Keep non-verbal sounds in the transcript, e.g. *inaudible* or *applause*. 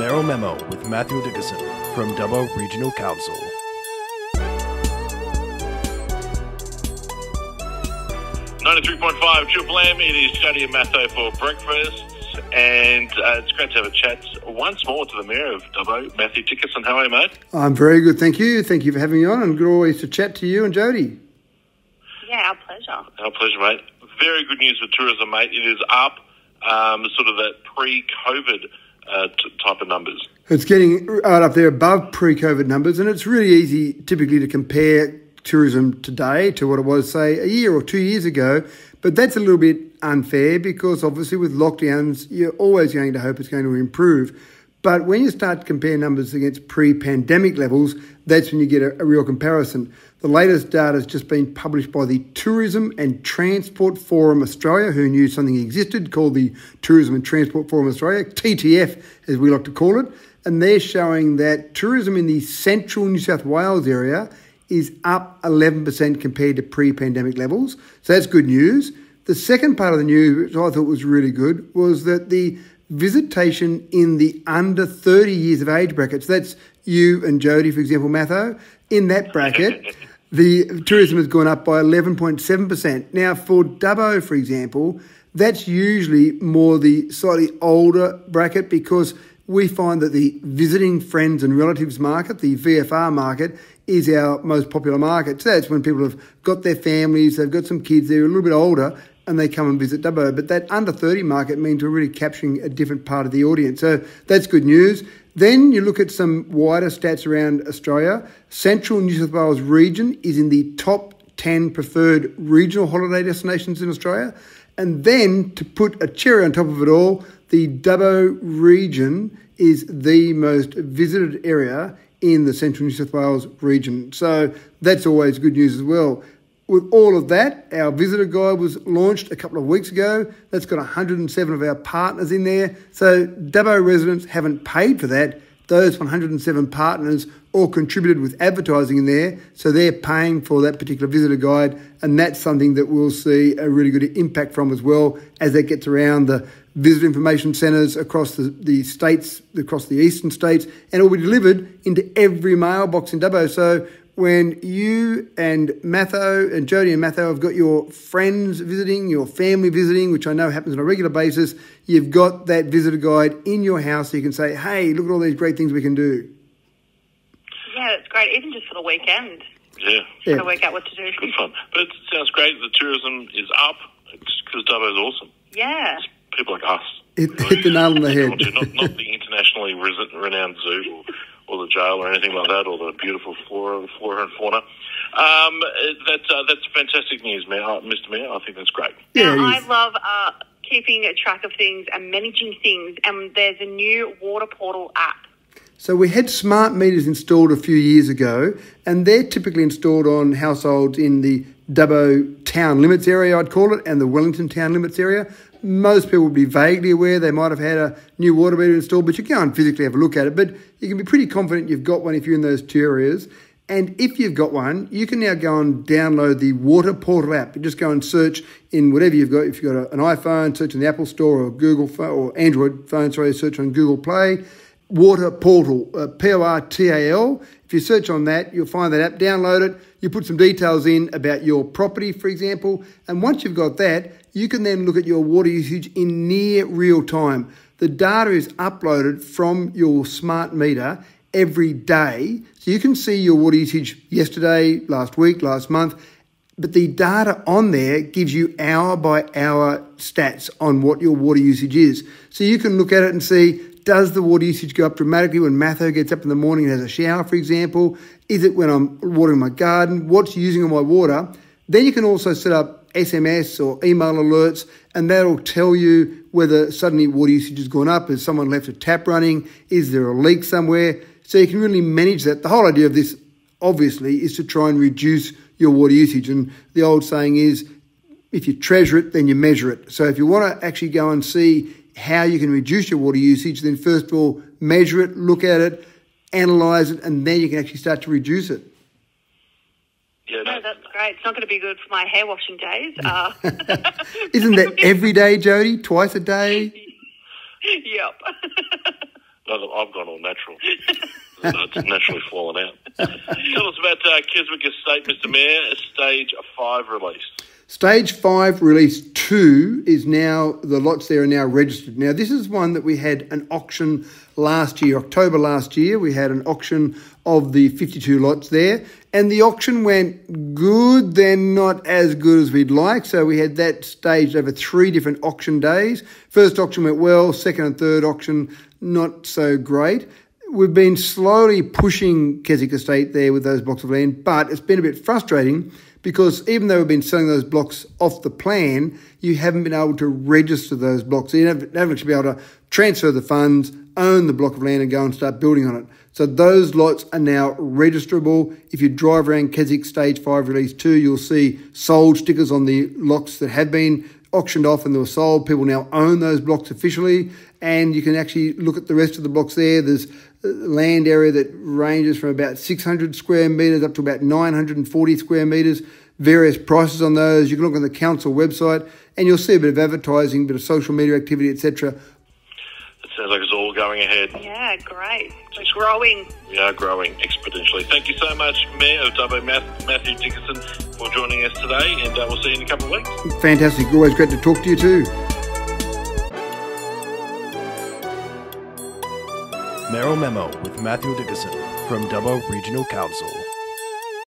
Mayoral Memo with Mathew Dickerson from Dubbo Regional Council. Ninety-three point five Triple M. It is Jodi and Matho for breakfast, and uh, it's great to have a chat once more to the mayor of Dubbo, Mathew Dickerson. How are you, mate? I'm very good, thank you. Thank you for having me on, and good always to chat to you and Jodi. Yeah, our pleasure. Our pleasure, mate. Very good news for tourism, mate. It is up, um, sort of that pre-COVID uh, t- type of numbers. It's getting right up there above pre-COVID numbers, and it's really easy typically to compare tourism today to what it was, say, a year or two years ago. But that's a little bit unfair because obviously with lockdowns, you're always going to hope it's going to improve. But when you start to compare numbers against pre pandemic levels, that's when you get a, a, real comparison. The latest data has just been published by the Tourism and Transport Forum Australia, who knew something existed called the Tourism and Transport Forum Australia, TTF as we like to call it. And they're showing that tourism in the central New South Wales area is up 11% compared to pre pandemic levels. So that's good news. The second part of the news, which I thought was really good, was that the visitation in the under 30 years of age brackets, that's you and Jodi, for example, Matho, in that bracket, *laughs* the tourism has gone up by 11.7%. Now, for Dubbo, for example, that's usually more the slightly older bracket because we find that the visiting friends and relatives market, the VFR market, is our most popular market. So that's when people have got their families, they've got some kids, they're a little bit older, and they come and visit Dubbo. But that under 30 market means we're really capturing a different part of the audience. So that's good news. Then you look at some wider stats around Australia. Central New South Wales region is in the top 10 preferred regional holiday destinations in Australia. And then to put a cherry on top of it all, the Dubbo region is the most visited area in the central New South Wales region. So that's always good news as well. With all of that, our visitor guide was launched a couple of weeks ago. That's got 107 of our partners in there. So Dubbo residents haven't paid for that. Those 107 partners all contributed with advertising in there, so they're paying for that particular visitor guide, and that's something that we'll see a really good impact from as well as that gets around the visitor information centres across the, the states, across the eastern states, and it will be delivered into every mailbox in Dubbo. So when you and Matho and Jodi and Matho have got your friends visiting, your family visiting, which I know happens on a regular basis, you've got that visitor guide in your house so you can say, hey, look at all these great things we can do. Yeah, it's great, even just for the weekend. Yeah. yeah. to work out what to do. Good fun. But it sounds great. The tourism is up because Dubbo is awesome. Yeah. It's people like us. Hit, hit the nail on the head. not, not the internationally renowned zoo *laughs* or, or, the jail or anything like that, or the beautiful flora, flora and fauna. Um, that's uh, that's fantastic news, Mayor, uh, Mr. Mayor. I think that's great. Yeah, now, I love uh, keeping track of things and managing things, and there's a new water portal app. So we had smart meters installed a few years ago, and they're typically installed on households in the Dubbo town limits area, I'd call it, and the Wellington town limits area. Most people would be vaguely aware they might have had a new water meter installed, but you can't physically have a look at it. But you can be pretty confident you've got one if you're in those two areas. And if you've got one, you can now go and download the Water Portal app. You just go and search in whatever you've got. If you've got an iPhone, search in the Apple Store or Google phone, or Android phone, sorry, search on Google Play. Water Portal, uh, P O R T A L. If you search on that, you'll find that app, download it. You put some details in about your property, for example, and once you've got that, you can then look at your water usage in near real time. The data is uploaded from your smart meter every day, so you can see your water usage yesterday, last week, last month. But the data on there gives you hour by hour stats on what your water usage is. So you can look at it and see does the water usage go up dramatically when Matho gets up in the morning and has a shower, for example? Is it when I'm watering my garden? What's using all my water? Then you can also set up SMS or email alerts, and that'll tell you whether suddenly water usage has gone up. Has someone left a tap running? Is there a leak somewhere? So you can really manage that. The whole idea of this, obviously, is to try and reduce your water usage. And the old saying is, if you treasure it, then you measure it. So if you want to actually go and see how you can reduce your water usage, then first of all, measure it, look at it, analyze it, and then you can actually start to reduce it. Yeah, no, that's great. It's not going to be good for my hair washing days. *laughs* Uh. *laughs* Isn't that every day, Jodi? Twice a day? *laughs* yep. No, I've gone all natural. it's naturally fallen out. Tell us about uh, Keswick Estate, Mr. Mayor, a stage five release. Stage five, release two, is now the lots there are now registered. Now, this is one that we had an auction last year, October last year. We had an auction of the 52 lots there, and the auction went good, then not as good as we'd like. So we had that staged over three different auction days. First auction went well, second and third auction not so great. We've been slowly pushing Keswick Estate there with those blocks of land, but it's been a bit frustrating because even though we've been selling those blocks off the plan, you haven't been able to register those blocks. You haven't, actually been able to transfer the funds, own the block of land, and go and start building on it. So those lots are now registerable. If you drive around Keswick Stage 5 Release 2, you'll see sold stickers on the lots that have been auctioned off and they were sold. People now own those blocks officially, and you can actually look at the rest of the blocks there. There's land area that ranges from about 600 square metres up to about 940 square metres. Various prices on those. You can look on the council website, and you'll see a bit of advertising, a bit of social media activity, etc. It sounds like all going ahead. Yeah, great. We're growing. We are growing exponentially. Thank you so much, Mayor of Dubbo, Mathew Dickerson, for joining us today, and uh, we'll see you in a couple of weeks. Fantastic. Always great to talk to you too. Mayoral Memo with Mathew Dickerson from Dubbo Regional Council.